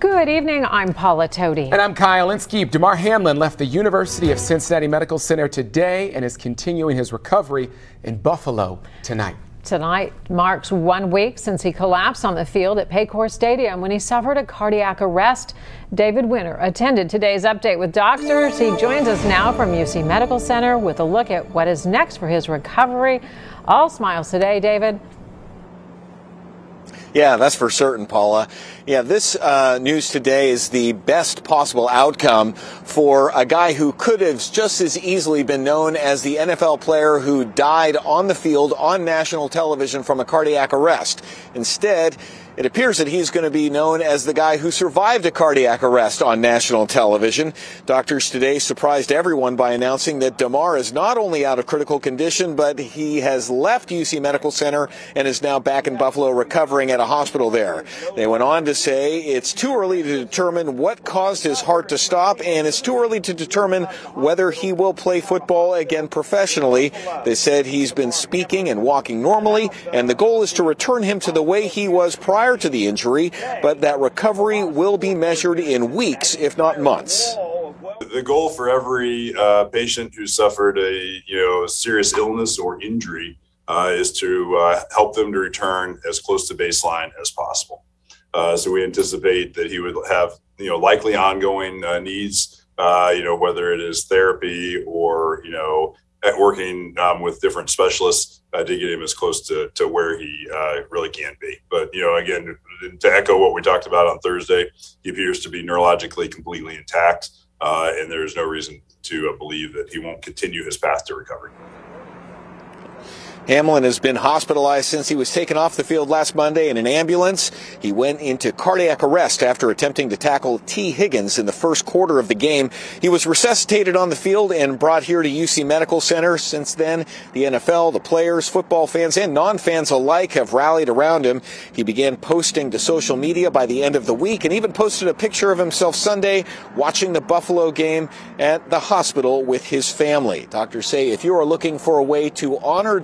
Good evening. I'm Paula Toti. And I'm Kyle Inskeep. Damar Hamlin left the University of Cincinnati Medical Center today and is continuing his recovery in Buffalo tonight. Tonight marks one week since he collapsed on the field at Paycor Stadium when he suffered a cardiac arrest. David Winter attended today's update with doctors. He joins us now from UC Medical Center with a look at what is next for his recovery. All smiles today, David. Yeah, that's for certain, Paula. Yeah, this uh, news today is the best possible outcome for a guy who could have just as easily been known as the NFL player who died on the field on national television from a cardiac arrest. Instead, it appears that he's going to be known as the guy who survived a cardiac arrest on national television. Doctors today surprised everyone by announcing that Damar is not only out of critical condition, but he has left UC Medical Center and is now back in Buffalo recovering at a hospital there. They went on to say it's too early to determine what caused his heart to stop, and it's too early to determine whether he will play football again professionally. They said he's been speaking and walking normally, and the goal is to return him to the way he was prior prior to the injury, but that recovery will be measured in weeks, if not months. The goal for every uh, patient who suffered a you know serious illness or injury uh, is to uh, help them to return as close to baseline as possible. Uh, so we anticipate that he would have you know likely ongoing uh, needs, uh, you know whether it is therapy or you know working um, with different specialists uh, to get him as close to, to where he uh, really can be. But, you know, again, to echo what we talked about on Thursday, he appears to be neurologically completely intact, uh, and there's no reason to uh, believe that he won't continue his path to recovery. Hamlin has been hospitalized since he was taken off the field last Monday in an ambulance. He went into cardiac arrest after attempting to tackle Tee Higgins in the first quarter of the game. He was resuscitated on the field and brought here to UC Medical Center. Since then, the NFL, the players, football fans, and non-fans alike have rallied around him. He began posting to social media by the end of the week and even posted a picture of himself Sunday watching the Buffalo game at the hospital with his family. Doctors say if you are looking for a way to honor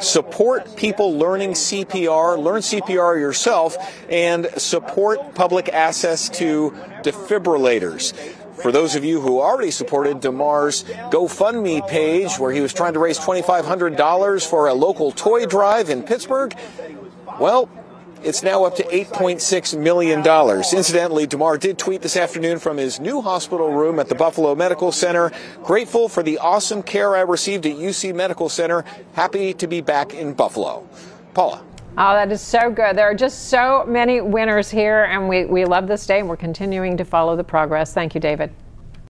Support people learning CPR, learn CPR yourself, and support public access to defibrillators. For those of you who already supported Damar's GoFundMe page, where he was trying to raise $2,500 for a local toy drive in Pittsburgh, well, it's now up to $8.6 million. Incidentally, Damar did tweet this afternoon from his new hospital room at the Buffalo Medical Center. Grateful for the awesome care I received at UC Medical Center. Happy to be back in Buffalo. Paula. Oh, that is so good. There are just so many winners here, and we, we love this day, and we're continuing to follow the progress. Thank you, David.